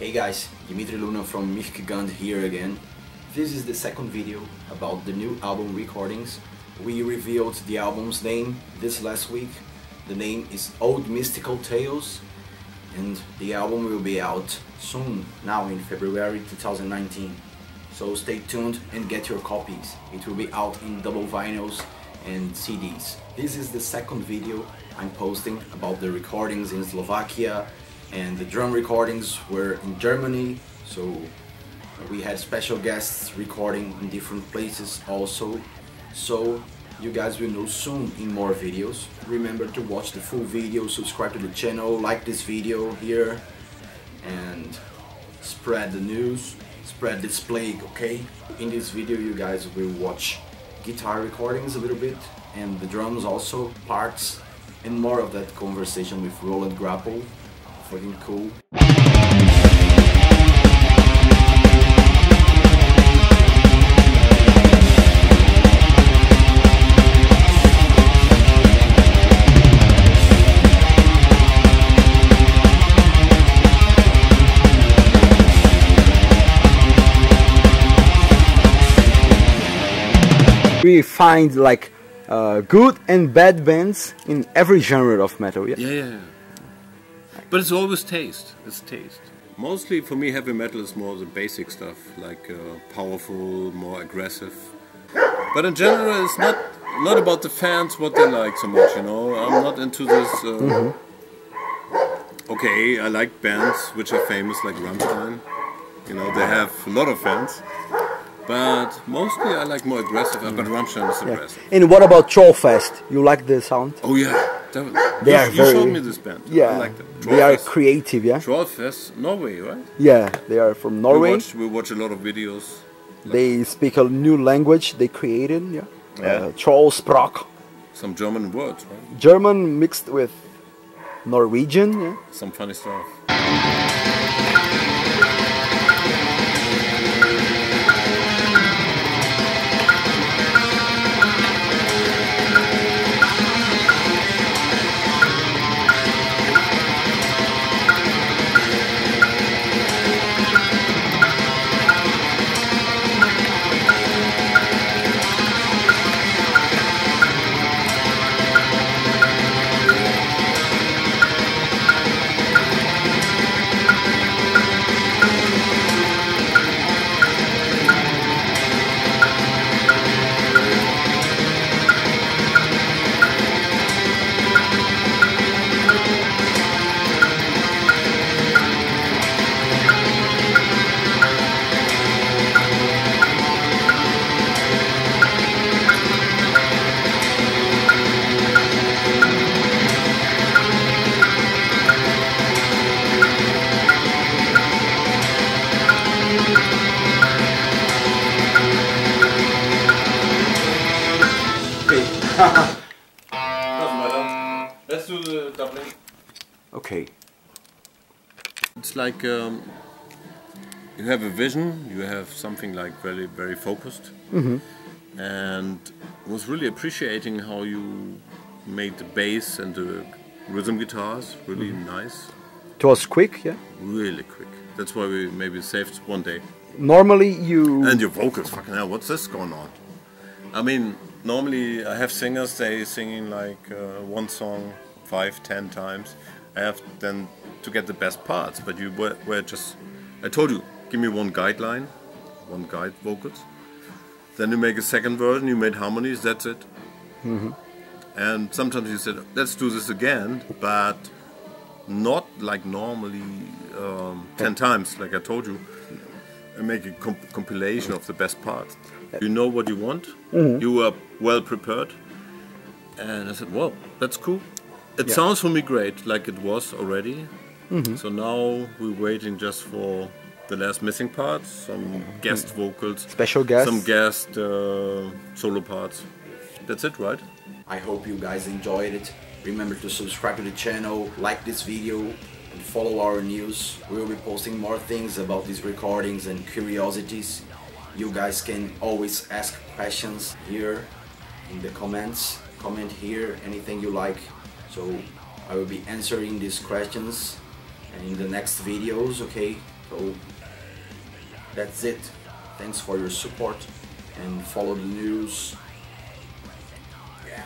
Hey guys, Dmitry Luna from Myrkgand here again. This is the second video about the new album recordings. We revealed the album's name this last week. The name is Old Mystical Tales and the album will be out soon, now in February 2019. So stay tuned and get your copies. It will be out in double vinyls and CDs. This is the second video I'm posting about the recordings in Slovakia and the drum recordings were in Germany so we had special guests recording in different places also. So you guys will know soon in more videos. Remember to watch the full video subscribe to the channel like this video here and spread the news spread this plague okay? In this video you guys will watch guitar recordings a little bit and the drums also parts and more of that conversation with Roland Grapow fucking cool. We find like uh, good and bad bands in every genre of metal. Yeah, yeah. yeah. But it's always taste. It's taste. Mostly for me, heavy metal is more the basic stuff, like uh, powerful, more aggressive. But in general, it's not not about the fans what they like so much. You know, I'm not into this. Uh, mm -hmm. Okay, I like bands which are famous, like Rammstein. You know, they have a lot of fans. But mostly I like more aggressive, but Rammstein is aggressive. Yeah. And what about Trollfest? You like the sound? Oh yeah, they are you very, showed me this band. Yeah, like they are creative. Yeah. Trollfest, Norway, right? Yeah, they are from Norway. We watch, we watch a lot of videos. Like they speak a new language they created. Yeah. yeah. Uh, Trollspråk. Some German words, right? German mixed with Norwegian. Yeah. Some funny stuff. Okay. It's like um, you have a vision, you have something like very, very focused. Mm -hmm. And I was really appreciating how you made the bass and the rhythm guitars really mm -hmm. nice. It was quick, yeah? Really quick. That's why we maybe saved one day. Normally you... And your vocals, fucking hell, what's this going on? I mean, normally I have singers, they singing like uh, one song five, ten times. I have then to get the best parts. But you were, were just, I told you, give me one guideline, one guide vocals. Then you make a second version, you made harmonies, that's it. Mm -hmm. And sometimes you said, let's do this again, but not like normally um, 10 times, like I told you. I make a comp compilation of the best parts. You know what you want, mm -hmm. you are well prepared. And I said, well, that's cool. It yeah. sounds for me great, like it was already. Mm -hmm. So now we're waiting just for the last missing parts, some guest mm. vocals, special guests, some guest uh, solo parts. That's it, right? I hope you guys enjoyed it. Remember to subscribe to the channel, like this video, and follow our news. We will be posting more things about these recordings and curiosities. You guys can always ask questions here in the comments. Comment here anything you like so I will be answering these questions in the next videos, okay? So that's it. Thanks for your support and follow the news. Yeah.